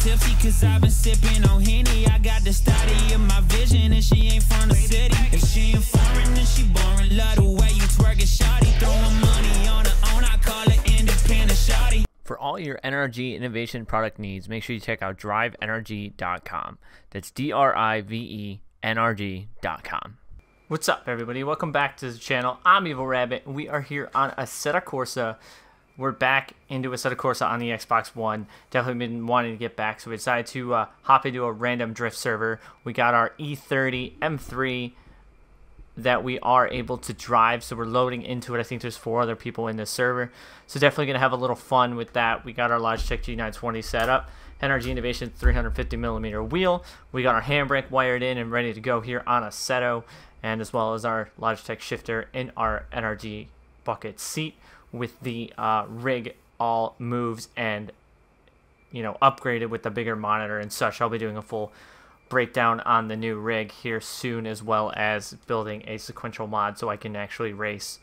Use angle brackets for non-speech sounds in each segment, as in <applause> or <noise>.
tipsy cause I've been sipping on Henny. I got the study of my vision and she ain't from the city. If she ain't foreign, then she boring. Love the way you twerk it, shawty. Throwing money on her own, I call it independent shawty. For all your NRG innovation product needs, make sure you check out drivenrg.com. That's D R I V E N R G.com. What's up, everybody? Welcome back to the channel. I'm Evil Rabbit, and we are here on Assetto Corsa. We're back into Assetto Corsa on the Xbox One. Definitely been wanting to get back, so we decided to uh, hop into a random drift server. We got our E30 M3 that we are able to drive. So we're loading into it. I think there's four other people in this server. So definitely going to have a little fun with that. We got our Logitech G920 set up. NRG Innovation 350 millimeter wheel. We got our handbrake wired in and ready to go here on Assetto, and as well as our Logitech shifter in our NRG bucket seat with the uh, rig all moves and you know upgraded with the bigger monitor and such. I'll be doing a full breakdown on the new rig here soon, as well as building a sequential mod so I can actually race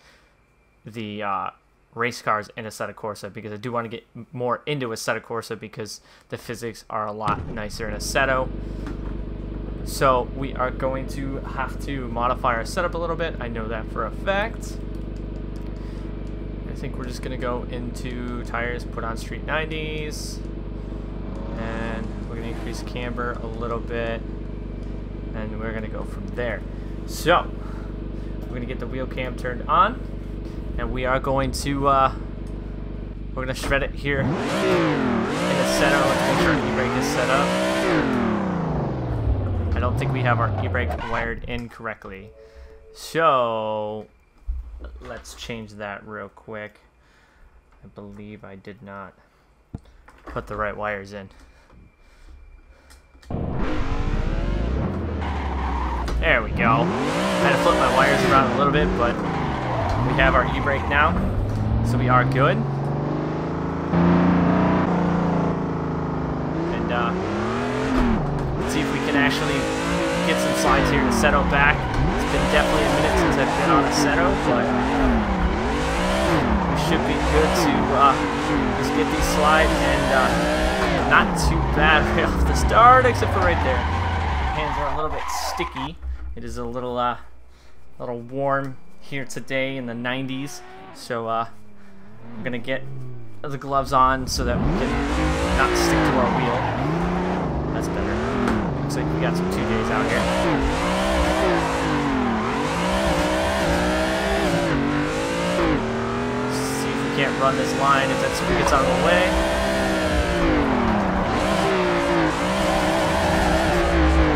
the uh, race cars in Assetto Corsa because I do want to get more into Assetto Corsa because the physics are a lot nicer in Assetto. So we are going to have to modify our setup a little bit. I know that for a fact. I think we're just to go into tires, put on street 90s, and we're to increase camber a little bit, and we're to go from there. So, we're to get the wheel cam turned on, and we are going to, uh, we're to shred it here in the center. Let's make sure our e-brake is set up. I don't think we have our e-brake wired in correctly. So, let's change that real quick. I believe I did not put the right wires in. There we go. I had to flip my wires around a little bit, but we have our e-brake now, so we are good. And uh, let's see if we can actually get some slides here to settle back. It's been definitely a minute I've been on a Assetto, but we should be good to uh, just get these slides and uh, not too bad right <laughs> off the start, except for right there. Hands are a little bit sticky. It is a little, uh, little warm here today in the 90s, so uh, I'm gonna get the gloves on so that we can not stick to our wheel. That's better. Looks like we got some two days out here. See if we can't run this line if that screw gets out of the way.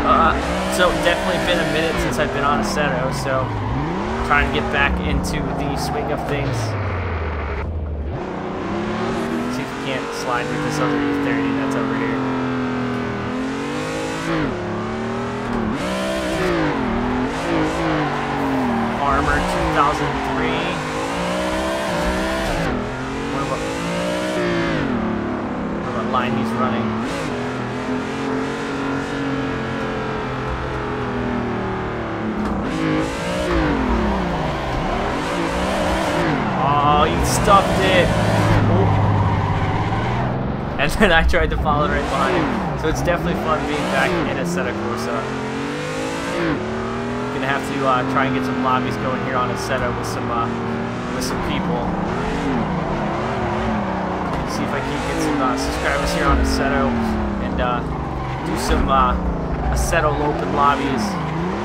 Uh, so definitely been a minute since I've been on Assetto, so trying to get back into the swing of things. See if we can't slide with this other E30 that's over here. Armor 2003. What about, what about line he's running? Oh, you stuffed it. And then I tried to follow right behind him. So it's definitely fun being back in Assetto Corsa. Gonna have to uh, try and get some lobbies going here on Assetto with some uh, with some people. See if I can get some uh, subscribers here on Assetto and uh, do some uh, open lobbies.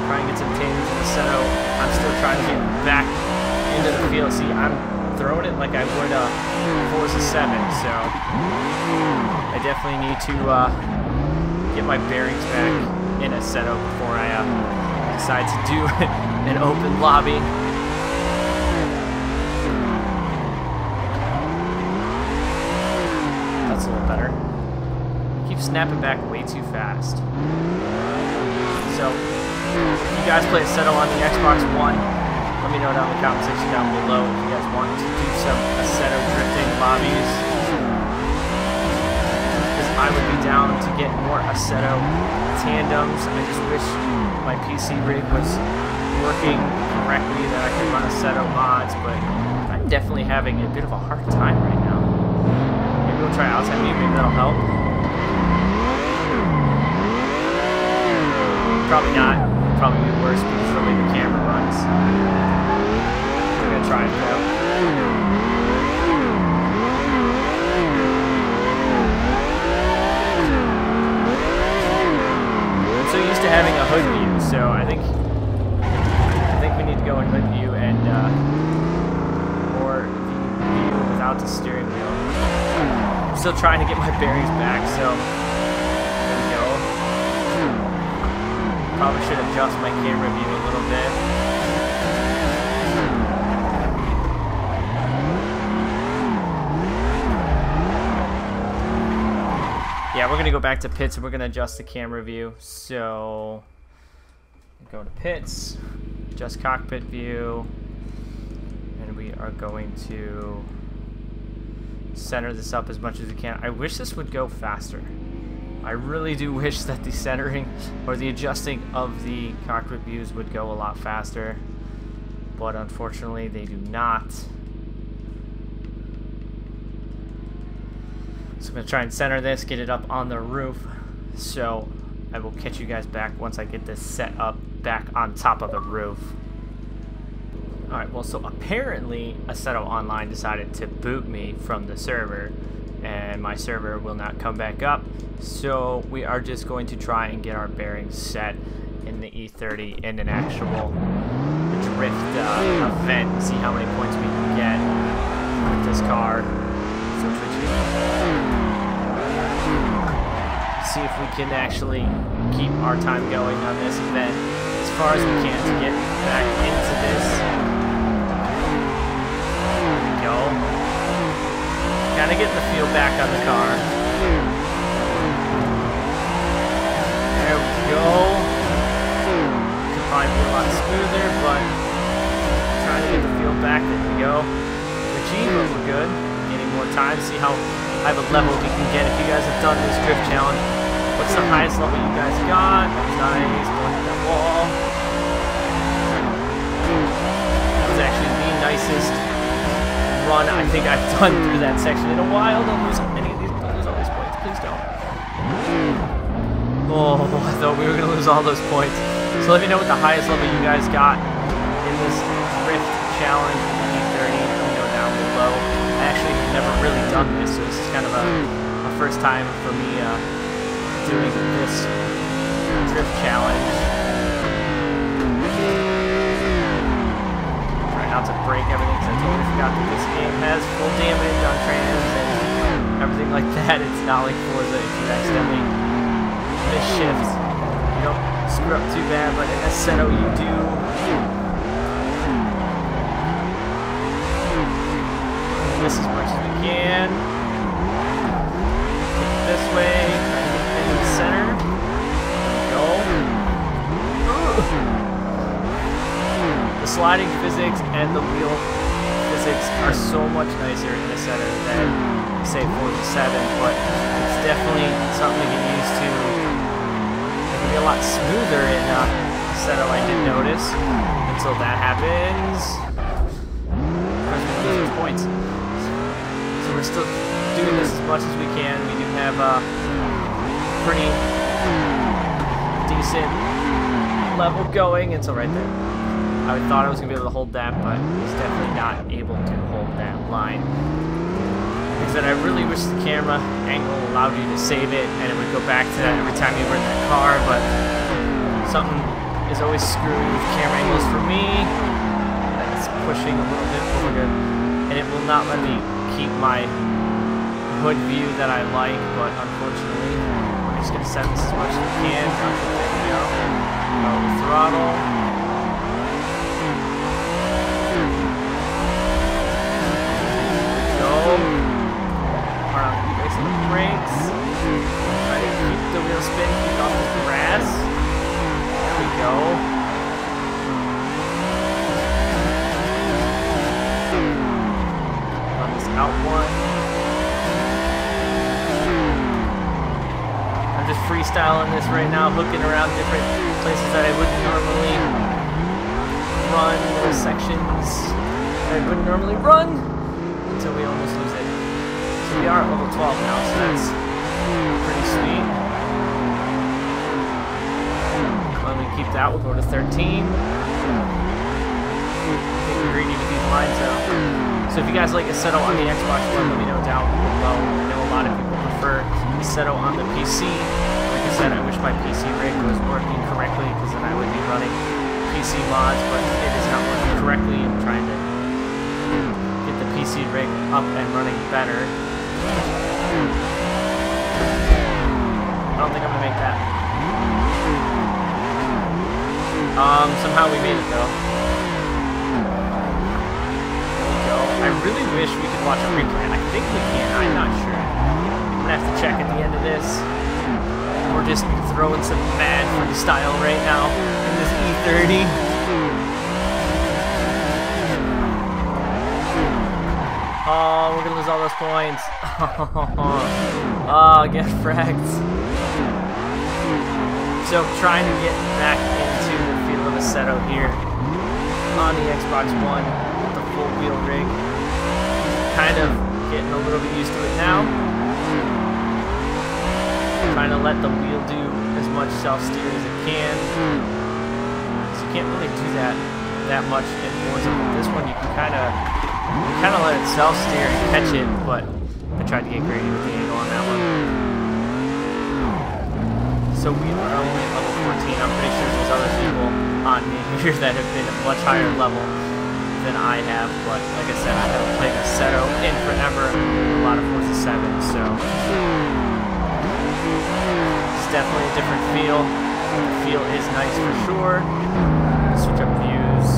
Try and get some tandems in Assetto. I'm still trying to get back into the field. See, I'm throwing it like I would uh, Forza 7, so I definitely need to uh, get my bearings back in Assetto before I uh, decide to do <laughs> an open lobby. That's a little better. Keep snapping back way too fast. So, if you guys play Assetto on the Xbox One, let me know down in the comment section down below if you guys want to do some Assetto drifting lobbies. Because I would be down to get more Assetto tandems. I just wish my PC rig was working correctly, that I could run Assetto mods, but I'm definitely having a bit of a hard time right now. Try outside mute, maybe that'll help. Probably not. Probably be worse because of the way the camera runs. We're gonna try it though. So used to having a hood view, so I think I think we need to go in hood view and uh, or view without the steering wheel. I'm still trying to get my bearings back, so there we go. Probably should adjust my camera view a little bit. Yeah, we're gonna go back to pits and we're gonna adjust the camera view. So go to pits, adjust cockpit view, and we are going to center this up as much as we can. I wish this would go faster. I really do <laughs> wish that the centering or the adjusting of the cockpit views would go a lot faster, but unfortunately they do not. So I'm going to try and center this, get it up on the roof. So I will catch you guys back once I get this set up back on top of the roof. Alright, well, so apparently Assetto Online decided to boot me from the server, and my server will not come back up. So we are just going to try and get our bearings set in the E30 in an actual drift uh, event, see how many points we can get with this car. So see if we can actually keep our time going on this event as far as we can to get back into this. There we go. Kind of getting the feel back on the car. There we go. Could probably be a lot smoother, but trying to get the feel back. There we go. Twitchy, but we're good. Getting more time. See how high of a level we can get if you guys have done this drift challenge. What's the highest level you guys got? Nice. Going at that wall. That was actually the nicest run I think I've done through that section in a while. Don't lose any of these. Don't lose all these points. Please don't. Oh, <laughs> I thought we were going to lose all those points. So let me know what the highest level you guys got in this drift challenge with the E30. Let me know down below. I actually have never really done this, so this is kind of a, a first time for me uh, doing this drift challenge. Not to break everything because I totally forgot that this game has full damage on trans and everything like that. <laughs> It's not like Forza if you accidentally miss shifts. You don't screw up too bad, but in Assetto you do. Say Forza 7, but it's definitely something to get used to. It can be a lot smoother in uh, Assetto, I did notice, until that happens. Those points. So we're still doing this as much as we can. We do have a pretty decent level going until right there. I thought I was going to be able to hold that, but was definitely not able to hold that line. Like I I really wish the camera angle allowed you to save it, and it would go back to that every time you were in that car, but something is always screwing with camera angles for me. It's pushing a little bit forward, and it will not let me keep my hood view that I like, but unfortunately, we're just going to set this as much as we can. Go. To uh, throttle. go. Hard on the brakes. Try to keep the wheel spin, keep off the grass. There we go. On this out one. I'm just freestyling this right now, hooking around different places that I wouldn't normally run, little sections that I wouldn't normally run until we almost lose it. We are at level 12 now, so that's pretty sweet. When we out. We'll go to 13. Getting greedy with these lines. So if you guys like Assetto on the Xbox One, let me know down below. I know a lot of people prefer Assetto on the PC. Like I said, I wish my PC rig was working correctly because then I would be running PC mods, but it is not working correctly. I'm trying to get the PC rig up and running better. I don't think I'm gonna make that. Um, somehow we made it though. I really wish we could watch a replay. I think we can. I'm not sure. I'm gonna have to check at the end of this. We're just throwing some mad freestyle right now in this E30. Oh, we're gonna lose all those points. Oh, <laughs> get fracked. So trying to get back into the feel of Assetto here on the Xbox One with the full wheel rig. Kind of getting a little bit used to it now. Trying to let the wheel do as much self-steer as it can. So you can't really do that that much in Forza. This one you can kind of kind of let it self-steer and catch it, but I tried to get greedy with the angle on that one. So we are only at level 14. I'm pretty sure there's other people on <laughs> here that have been at much higher level than I have. But like I said, I haven't played Assetto in forever. A lot of Forza 7, so it's definitely a different feel. The feel is nice for sure. Switch up views.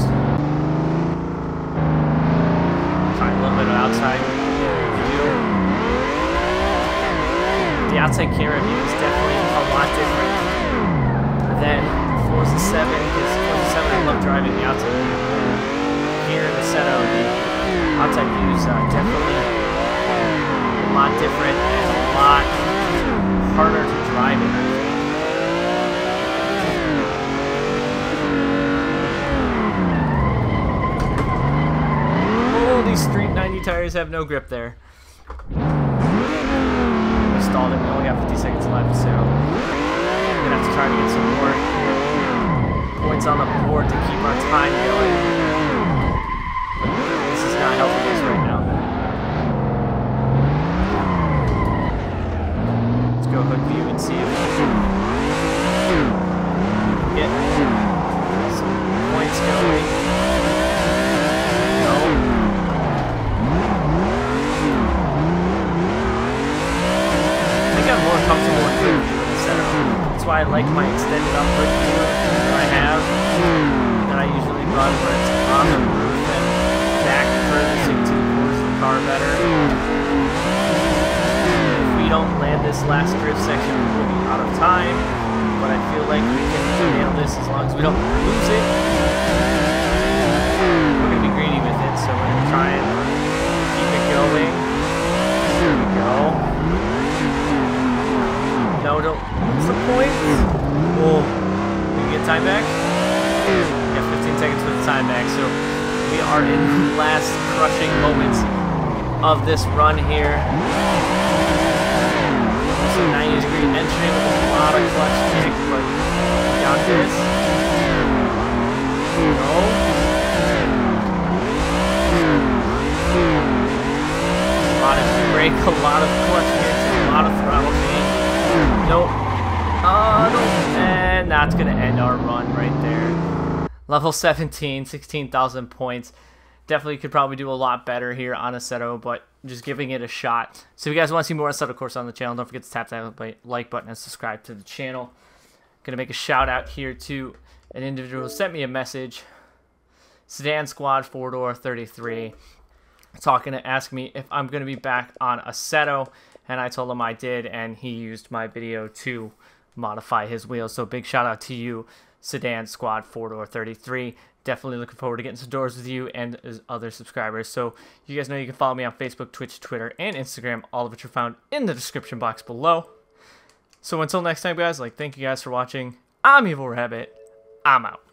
Find a little bit of outside view the outside camera view is definitely a lot different than Forza 7 because Forza 7 I love driving the outside view. Here in the Assetto, the outside view is uh, definitely a lot different and a lot harder to drive in. Oh, these Street 90 tires have no grip there stalled it. We only got 50 seconds left, so we're gonna have to try to get some more points on the board to keep our time going. This is not helping us right now. Let's go hood view and see if we can get some points going. No. I'm more comfortable in hood view instead of that's why I like my extended up hood view that I have. Hmm. That I usually run where it's on the roof and back further so you the corners of the car better. Hmm. If we don't land this last drift section we'll be out of time but I feel like we can hmm. nail this as long as we don't lose it. We're gonna be greedy with it so we're gonna try and keep it going. There we go. No, don't. What's the point? Oh, we can get time back? Yeah, 15 seconds for the time back. So we are in the last crushing moments of this run here. So 90 degree entry with a lot of clutch kick, but we. No. A lot of brake, a lot of clutch kicks, a lot of throttle change. Nope. Uh, nope. And that's going to end our run right there. Level 17, 16,000 points. Definitely could probably do a lot better here on Assetto, but just giving it a shot. So if you guys want to see more Assetto Corsa on the channel, don't forget to tap that like button and subscribe to the channel. To make a shout out here to an individual who sent me a message. Sedan Squad 4-door 33 talking to ask me if I'm to be back on Assetto and I told him I did, and he used my video to modify his wheels. So big shout out to you, Sedan Squad 4 Door 33. Definitely looking forward to getting some doors with you and other subscribers. So you guys know you can follow me on Facebook, Twitch, Twitter, and Instagram, all of which are found in the description box below. So until next time, guys, like thank you guys for watching. I'm Evil Rabbit. I'm out.